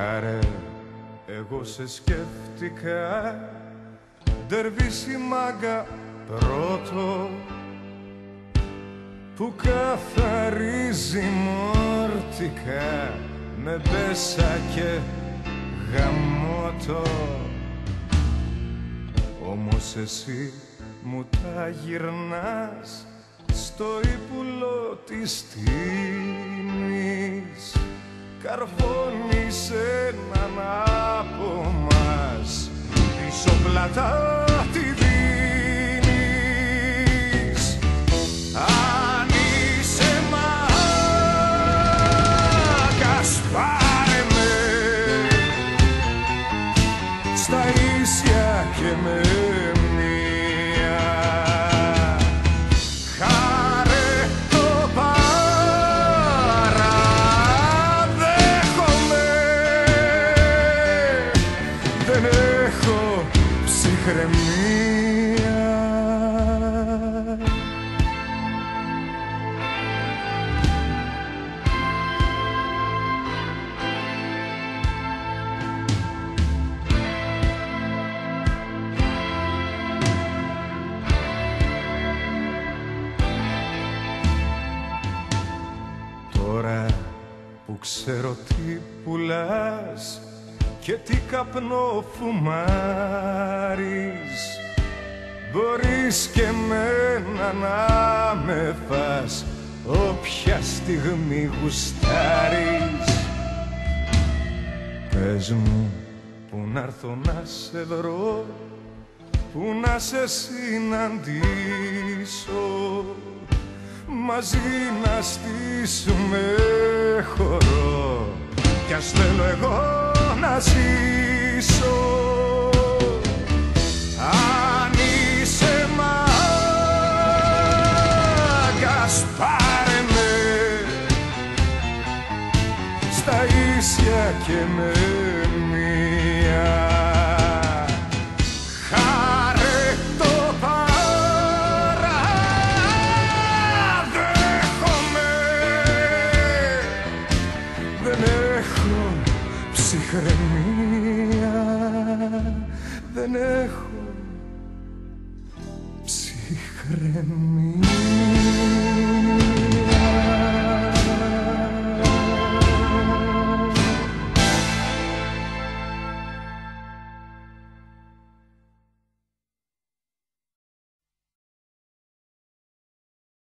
Χάρε, εγώ σε σκέφτηκα. Ντερβίση μάγκα πρώτο Που καθαρίζει μόρτικα. Με μπέσα και γαμότο Όμως εσύ μου τα γυρνάς στο ύπουλο της τίμης καρφώνεις έναν από μας. Πίσω πλατά τη δίνεις. Αν είσαι μάκας πάρε με. Στα ίσια και με ξέρω τι πουλάς και τι καπνό φουμάρεις. Μπορείς και μένα να με φας όποια στιγμή γουστάρεις. Πες μου που να έρθω να σε βρω που να σε συναντήσω. Μαζί να στήσουμε χορό κι ας θέλω εγώ να ζήσω. Αν είσαι μάγκας πάρε με στα ίσια και με έχω ψυχραιμία. Δεν έχω ψυχραιμία